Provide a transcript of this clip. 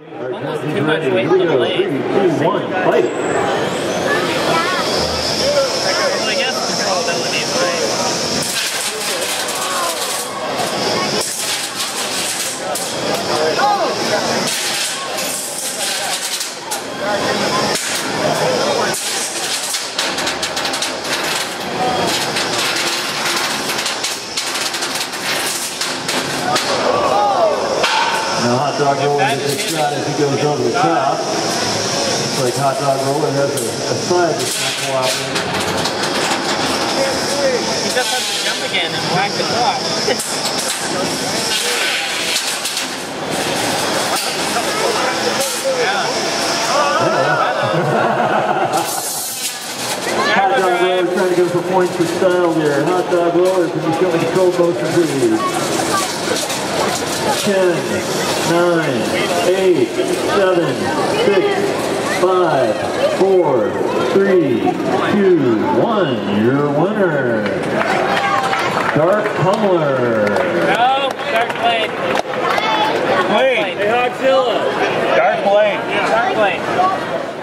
Almost too much weight on the blade. Now hot dog roller gets a shot as he goes over the top. Looks like hot dog roller has a, a side that's not cooperating. He just has to jump again and whack the top. Hot dog roller trying to go for points for style there. Hot dog roller, can you show me control motion please? 10, 9, 8, 7, 6, 5, 4, 3, 2, 1. Your winner, Dark Pummeler. No, dark blade. Wait, hey Hogzilla. Dark Blade. Dark blade.